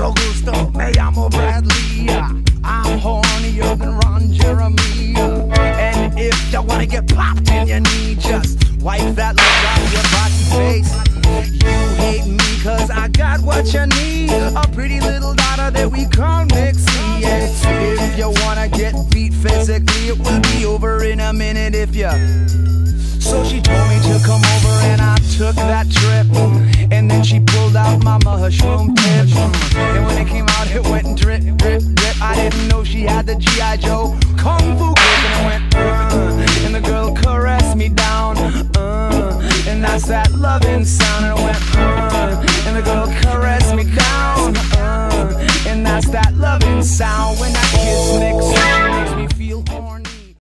mucho gusto, me llamo Bradley. I'm hornier than Ron Jeremy. And if you wanna get popped in your knee, just wipe that look off your rotten face. You hate me cause I got what you need. A pretty little daughter that we call mix. And if you wanna get beat physically, it will be over in a minute if you. So she told me to come had the G.I. Joe Kung Fu kick and I went, uh, and the girl caressed me down, uh, and that's that loving sound. And I went, uh, and the girl caressed me down, uh, and that's that loving sound. When I kiss mixed